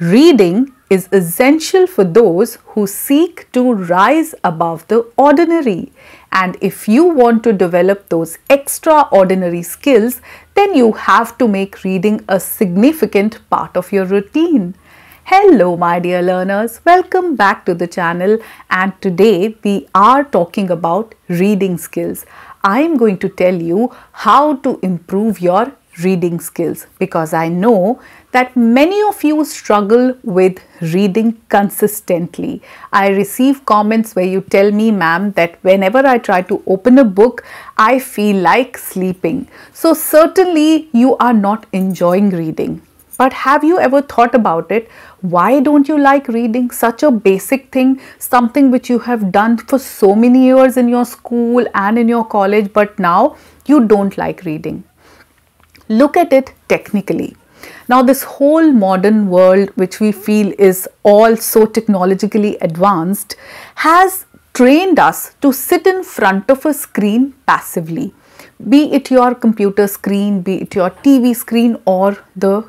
Reading is essential for those who seek to rise above the ordinary. And if you want to develop those extraordinary skills, then you have to make reading a significant part of your routine. Hello my dear learners, welcome back to the channel and today we are talking about reading skills. I am going to tell you how to improve your reading skills because I know that many of you struggle with reading consistently. I receive comments where you tell me, ma'am, that whenever I try to open a book, I feel like sleeping. So, certainly, you are not enjoying reading. But have you ever thought about it? Why don't you like reading? Such a basic thing, something which you have done for so many years in your school and in your college, but now you don't like reading. Look at it technically. Now, this whole modern world, which we feel is all so technologically advanced, has trained us to sit in front of a screen passively, be it your computer screen, be it your TV screen, or the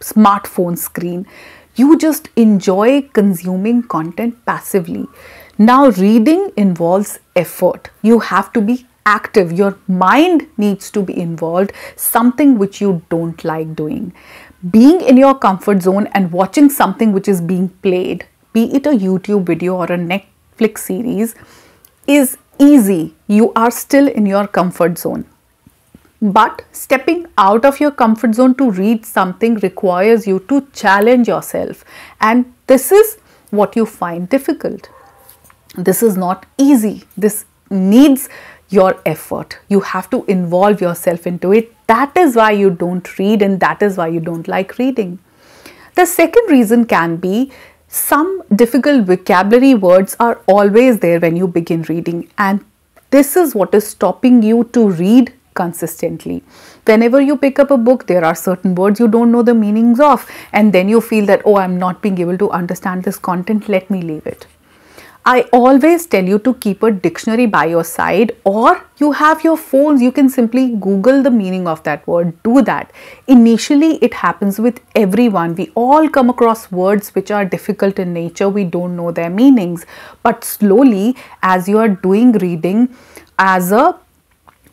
smartphone screen. You just enjoy consuming content passively. Now, reading involves effort. You have to be active. Your mind needs to be involved, something which you don't like doing. Being in your comfort zone and watching something which is being played, be it a YouTube video or a Netflix series, is easy. You are still in your comfort zone. But stepping out of your comfort zone to read something requires you to challenge yourself, and this is what you find difficult. This is not easy. This needs your effort. You have to involve yourself into it. That is why you don't read and that is why you don't like reading. The second reason can be some difficult vocabulary words are always there when you begin reading and this is what is stopping you to read consistently. Whenever you pick up a book, there are certain words you don't know the meanings of and then you feel that, oh, I'm not being able to understand this content, let me leave it. I always tell you to keep a dictionary by your side or you have your phones, you can simply Google the meaning of that word. Do that. Initially, it happens with everyone. We all come across words which are difficult in nature, we don't know their meanings. But slowly, as you are doing reading as a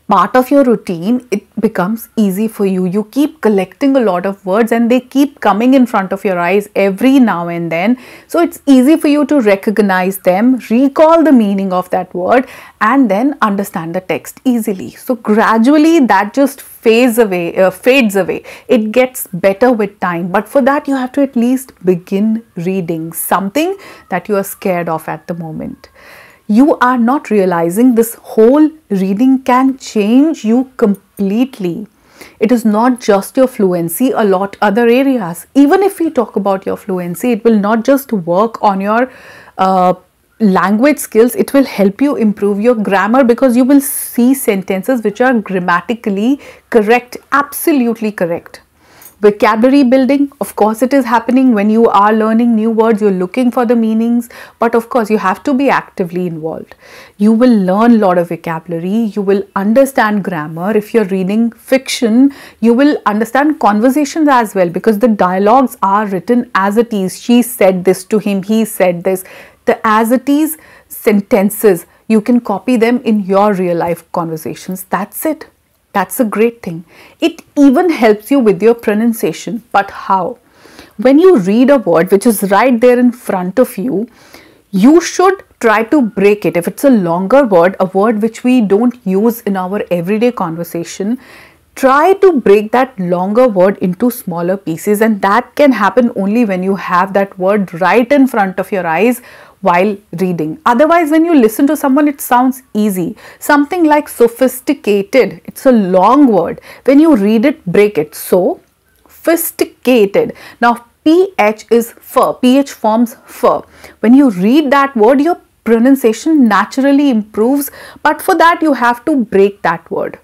part of your routine, it becomes easy for you. You keep collecting a lot of words and they keep coming in front of your eyes every now and then. So it's easy for you to recognize them, recall the meaning of that word, and then understand the text easily. So gradually that just fades away, uh, fades away. It gets better with time, but for that you have to at least begin reading something that you are scared of at the moment you are not realizing this whole reading can change you completely. It is not just your fluency, a lot other areas. Even if we talk about your fluency, it will not just work on your uh, language skills, it will help you improve your grammar because you will see sentences which are grammatically correct, absolutely correct. Vocabulary building, of course, it is happening when you are learning new words, you're looking for the meanings, but of course, you have to be actively involved. You will learn a lot of vocabulary, you will understand grammar. If you're reading fiction, you will understand conversations as well because the dialogues are written as it is. She said this to him, he said this. The as it is sentences, you can copy them in your real life conversations. That's it. That's a great thing. It even helps you with your pronunciation. But how? When you read a word which is right there in front of you, you should try to break it. If it's a longer word, a word which we don't use in our everyday conversation, try to break that longer word into smaller pieces and that can happen only when you have that word right in front of your eyes while reading. Otherwise, when you listen to someone, it sounds easy. Something like sophisticated, it's a long word. When you read it, break it. So, sophisticated. Now, PH is fur, PH forms fur. When you read that word, your pronunciation naturally improves, but for that, you have to break that word.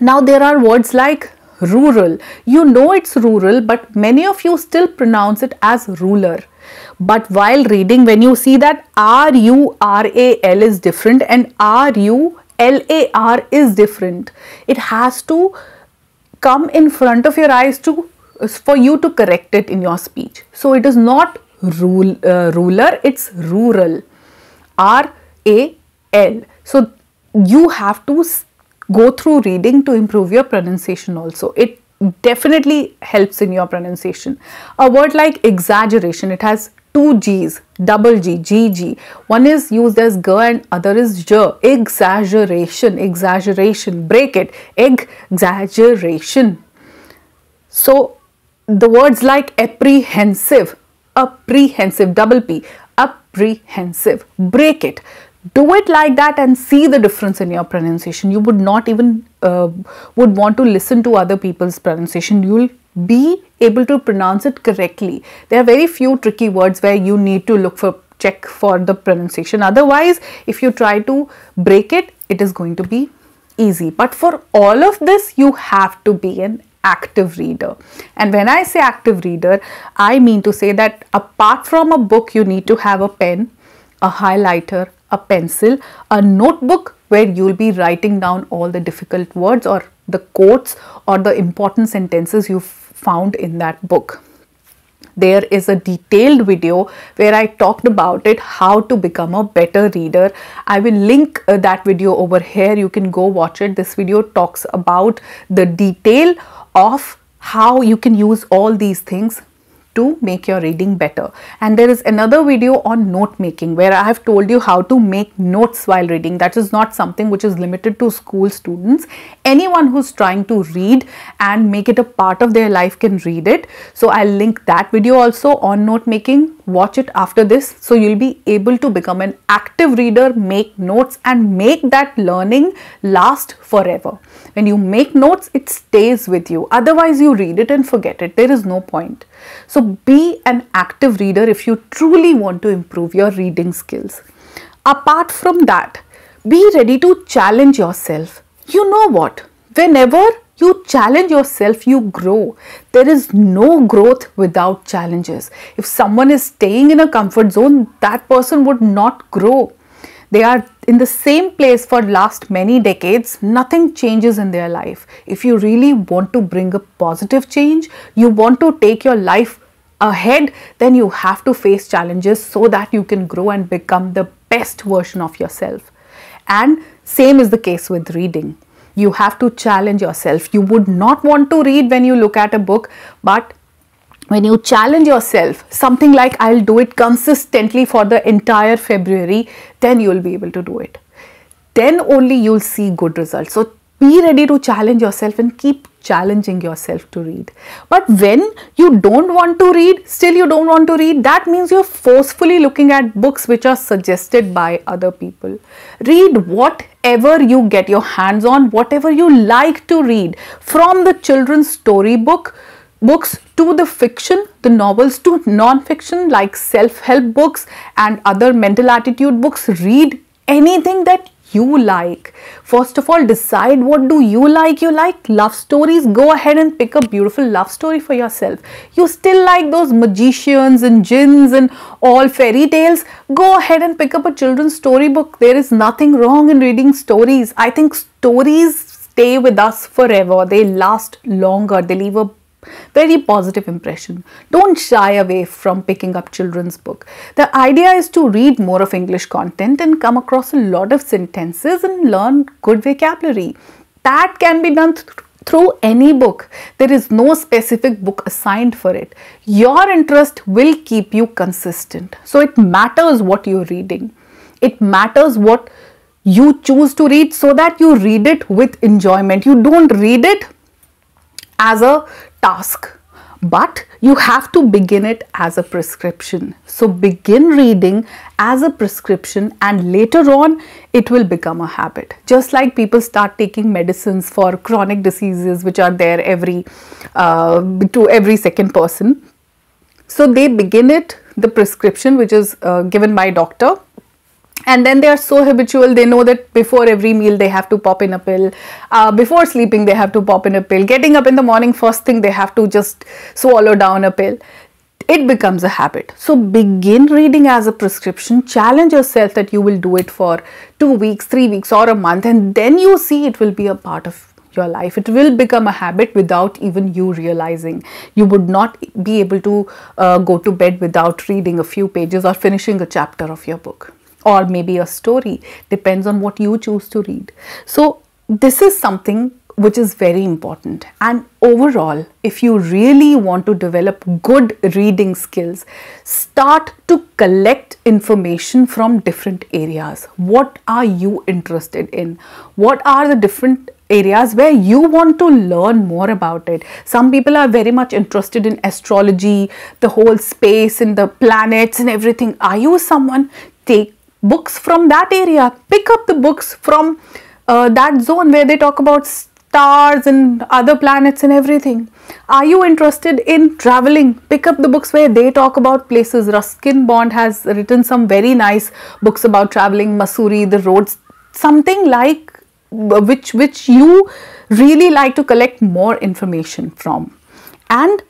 Now, there are words like rural. You know it's rural, but many of you still pronounce it as ruler. But while reading, when you see that R U R A L is different and R U L A R is different, it has to come in front of your eyes to for you to correct it in your speech. So it is not rule, uh, ruler, it's rural. R A L. So you have to go through reading to improve your pronunciation also. It definitely helps in your pronunciation. A word like exaggeration, it has two G's, double G, GG. One is used as G and other is J. Exaggeration, exaggeration, break it, exaggeration. So the words like apprehensive, apprehensive, double P, apprehensive, break it do it like that and see the difference in your pronunciation. You would not even uh, would want to listen to other people's pronunciation. You will be able to pronounce it correctly. There are very few tricky words where you need to look for check for the pronunciation. Otherwise if you try to break it it is going to be easy. But for all of this you have to be an active reader. And when i say active reader i mean to say that apart from a book you need to have a pen a highlighter a pencil, a notebook where you will be writing down all the difficult words or the quotes or the important sentences you found in that book. There is a detailed video where I talked about it, how to become a better reader. I will link uh, that video over here. You can go watch it. This video talks about the detail of how you can use all these things to make your reading better. And there is another video on note making where I have told you how to make notes while reading. That is not something which is limited to school students. Anyone who's trying to read and make it a part of their life can read it. So I'll link that video also on note making. Watch it after this. So you'll be able to become an active reader, make notes and make that learning last forever. When you make notes, it stays with you. Otherwise, you read it and forget it. There is no point. So be an active reader if you truly want to improve your reading skills. Apart from that, be ready to challenge yourself. You know what? Whenever you challenge yourself, you grow. There is no growth without challenges. If someone is staying in a comfort zone, that person would not grow. They are in the same place for last many decades, nothing changes in their life. If you really want to bring a positive change, you want to take your life ahead, then you have to face challenges so that you can grow and become the best version of yourself. And same is the case with reading. You have to challenge yourself. You would not want to read when you look at a book, but when you challenge yourself, something like I'll do it consistently for the entire February, then you'll be able to do it. Then only you'll see good results. So be ready to challenge yourself and keep challenging yourself to read. But when you don't want to read, still you don't want to read, that means you're forcefully looking at books which are suggested by other people. Read whatever you get your hands on, whatever you like to read, from the children's storybook books to the fiction, the novels to non-fiction like self-help books and other mental attitude books. Read anything that you like. First of all, decide what do you like. You like love stories. Go ahead and pick a beautiful love story for yourself. You still like those magicians and jinns and all fairy tales. Go ahead and pick up a children's storybook. There is nothing wrong in reading stories. I think stories stay with us forever. They last longer. They leave a very positive impression. Don't shy away from picking up children's book. The idea is to read more of English content and come across a lot of sentences and learn good vocabulary. That can be done th through any book. There is no specific book assigned for it. Your interest will keep you consistent. So it matters what you're reading. It matters what you choose to read so that you read it with enjoyment. You don't read it as a task but you have to begin it as a prescription. So begin reading as a prescription and later on it will become a habit. Just like people start taking medicines for chronic diseases which are there every uh, to every second person. So they begin it the prescription which is uh, given by doctor and then they are so habitual. They know that before every meal they have to pop in a pill. Uh, before sleeping they have to pop in a pill. Getting up in the morning first thing they have to just swallow down a pill. It becomes a habit. So begin reading as a prescription. Challenge yourself that you will do it for two weeks three weeks or a month and then you see it will be a part of your life. It will become a habit without even you realizing. You would not be able to uh, go to bed without reading a few pages or finishing a chapter of your book or maybe a story depends on what you choose to read. So this is something which is very important. And overall if you really want to develop good reading skills start to collect information from different areas. What are you interested in? What are the different areas where you want to learn more about it? Some people are very much interested in astrology the whole space and the planets and everything. Are you someone take books from that area pick up the books from uh, that zone where they talk about stars and other planets and everything. Are you interested in traveling? Pick up the books where they talk about places. Ruskin Bond has written some very nice books about traveling, Mussoorie, the roads, something like which which you really like to collect more information from. And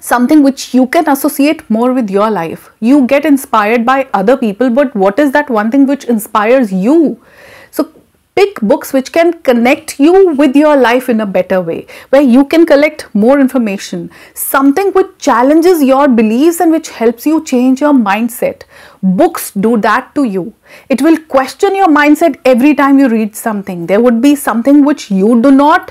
something which you can associate more with your life. You get inspired by other people, but what is that one thing which inspires you? So pick books which can connect you with your life in a better way, where you can collect more information, something which challenges your beliefs and which helps you change your mindset. Books do that to you. It will question your mindset every time you read something. There would be something which you do not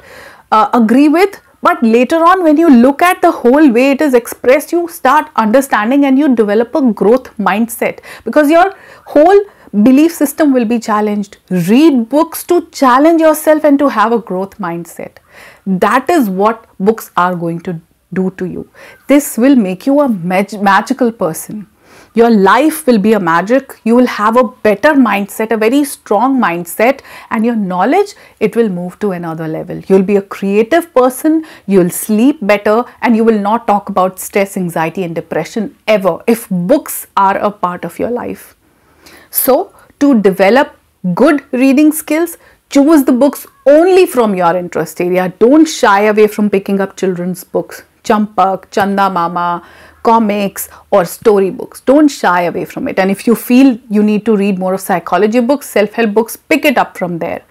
uh, agree with, but later on, when you look at the whole way it is expressed, you start understanding and you develop a growth mindset because your whole belief system will be challenged. Read books to challenge yourself and to have a growth mindset. That is what books are going to do to you. This will make you a mag magical person. Your life will be a magic. You will have a better mindset, a very strong mindset, and your knowledge it will move to another level. You'll be a creative person, you'll sleep better, and you will not talk about stress, anxiety, and depression ever if books are a part of your life. So, to develop good reading skills, choose the books only from your interest area. Don't shy away from picking up children's books, Champak, Chanda Mama, comics or storybooks. Don't shy away from it. And if you feel you need to read more of psychology books, self-help books, pick it up from there.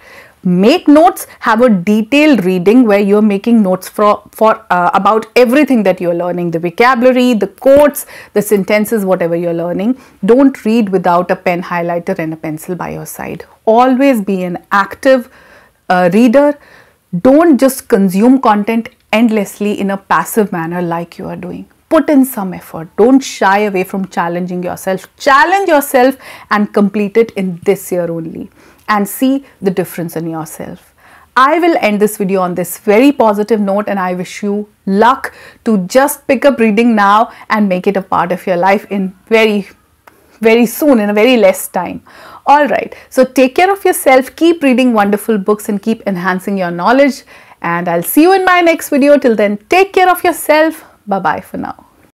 Make notes. Have a detailed reading where you're making notes for, for uh, about everything that you're learning. The vocabulary the quotes the sentences whatever you're learning. Don't read without a pen highlighter and a pencil by your side. Always be an active uh, reader. Don't just consume content endlessly in a passive manner like you are doing put in some effort don't shy away from challenging yourself challenge yourself and complete it in this year only and see the difference in yourself. I will end this video on this very positive note and I wish you luck to just pick up reading now and make it a part of your life in very, very soon, in a very less time. Alright, so take care of yourself, keep reading wonderful books and keep enhancing your knowledge and I'll see you in my next video. Till then, take care of yourself. Bye-bye for now.